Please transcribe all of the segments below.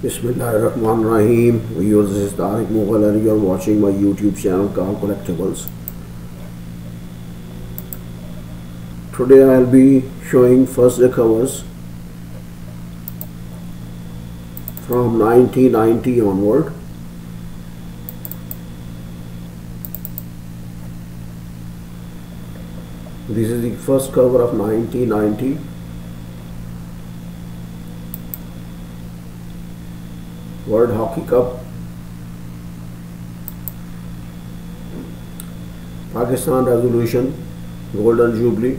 Bismillahirrahmanirrahim. Viewers, this is Tariq Mughal and you are watching my YouTube channel Car Collectibles. Today I will be showing first day covers from 1990 onward. This is the first cover of 1990. World Hockey Cup. Pakistan Resolution, Golden Jubilee.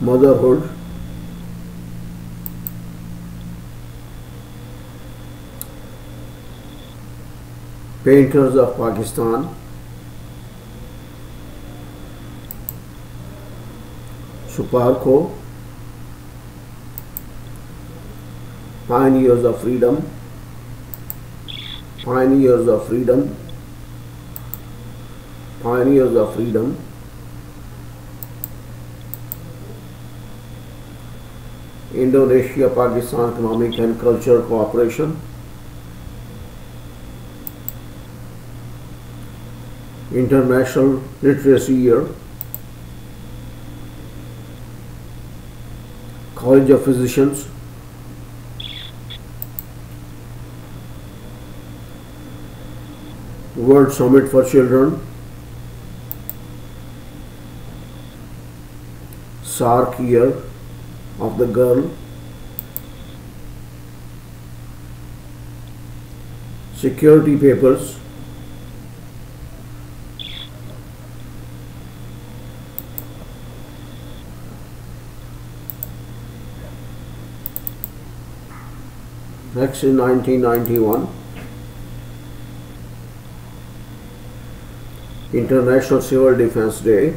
Motherhood. Painters of Pakistan. Suparco, Pioneers of Freedom, Pioneers of Freedom, Pioneers of Freedom, Indonesia Pakistan Economic and Cultural Cooperation, International Literacy Year, College of Physicians, World Summit for Children, SAARC Year of the Girl, Security Papers, Next in 1991, International Civil Defense Day,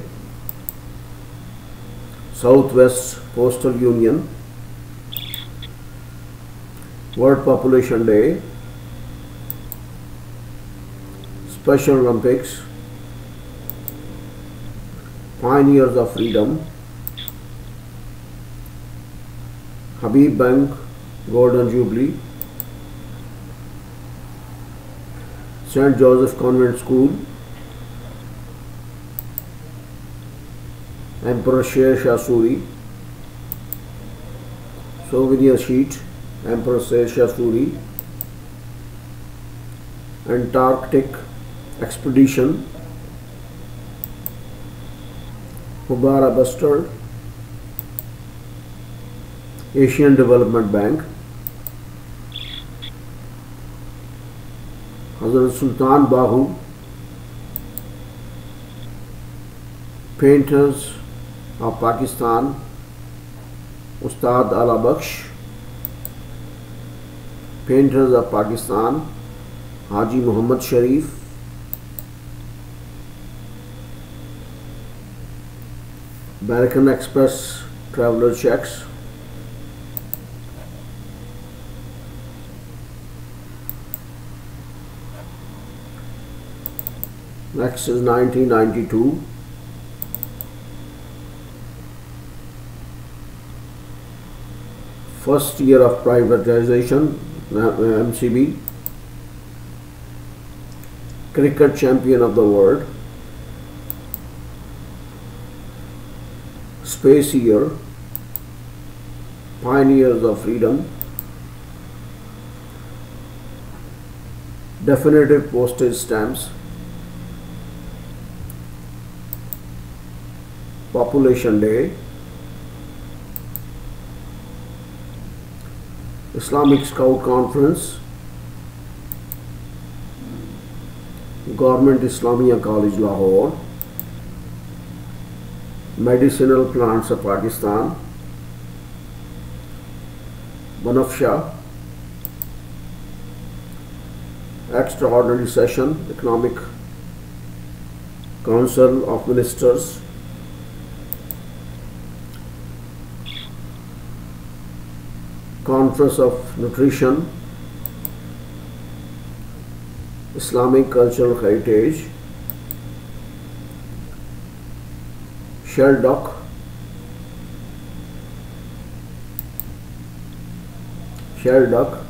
Southwest Postal Union, World Population Day, Special Olympics, Pioneers of Freedom, Habib Bank Golden Jubilee, St. Joseph Convent School, Emperor Sher Shah Suri, Souvenir Sheet, Emperor Sher Shah Suri, Antarctic Expedition, Mubara Buster, Asian Development Bank, Hazrat Sultan Bahu painters of Pakistan Ustad Allah Bakhsh painters of Pakistan Haji Muhammad Sharif بیرکن express traveller cheques Next is 1992. First year of privatization, MCB. Cricket champion of the world. Space year. Pioneers of freedom. Definitive postage stamps. Population Day, Islamic Scout Conference, Government Islamia College Lahore, Medicinal Plants of Pakistan, Banafsha, Extraordinary Session, Economic Council of Ministers, Conference of Nutrition, Islamic Cultural Heritage, Sherlock, Sherlock,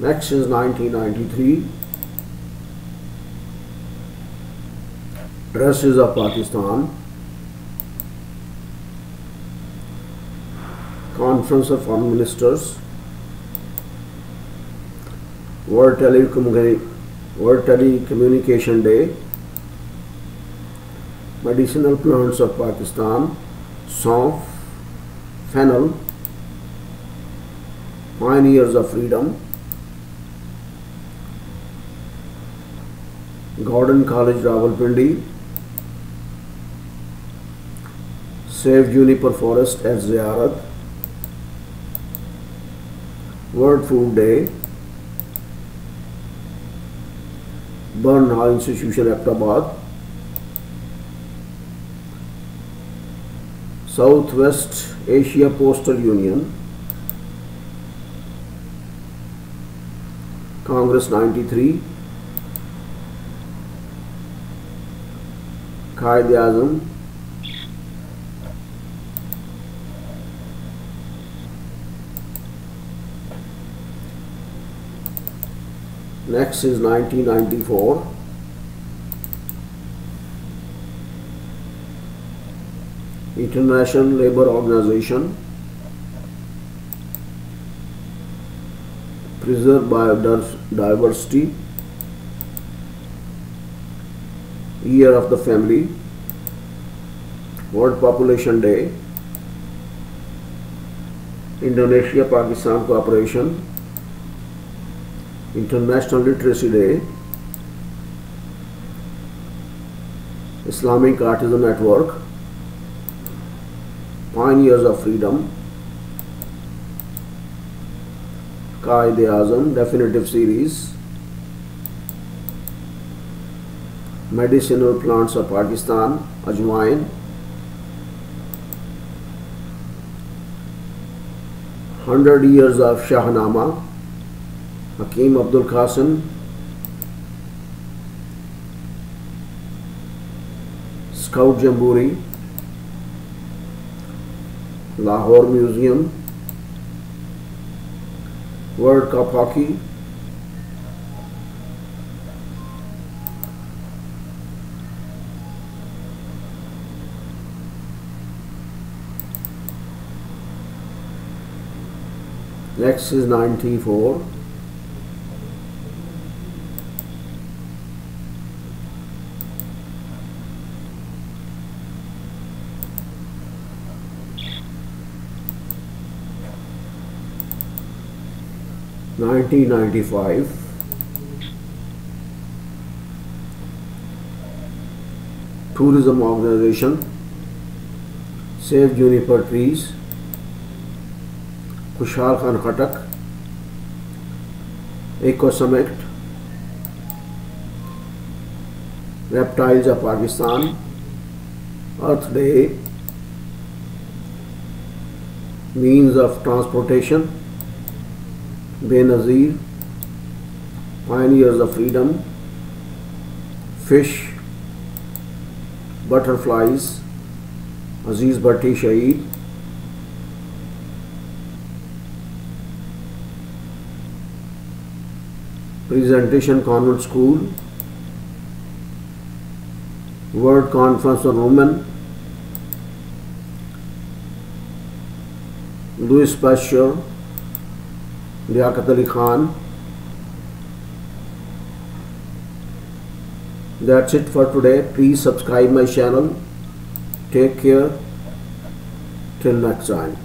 Next is 1993. Dresses of Pakistan. Conference of Foreign Ministers. World Telecommunication Day. Medicinal plants of Pakistan, Sauf, fennel, pioneers of freedom, Gordon College Rawalpindi, Save Juniper Forest at Ziyarat, World Food Day, Burn Hall Institution Abbottabad, Southwest Asia Postal Union, Congress 93, Qaid Azam, Next is 1994. International Labour Organization. Preserve biodiversity year of the family. World population day. Indonesia Pakistan cooperation international literacy day Islamic artisan network Pioneers of Freedom, Qaid Azam Definitive Series, Medicinal Plants of Pakistan, Ajwain, Hundred Years of Shahnama, Hakim Abdul Qasim, Scout Jamboree, Lahore Museum, World Cup Hockey, Next is 94. 1995 tourism organization save juniper trees Khushal Khan Khattak Eco Summit Reptiles of Pakistan Earth Day means of transportation Benazir, Pioneers of Freedom, Fish, Butterflies, Aziz Bhatti Shaheed, Presentation Convent School, World Conference on Women, Louis Pasteur, Liaquat Ali Khan. That's it for today. Please subscribe my channel. Take care. Till next time.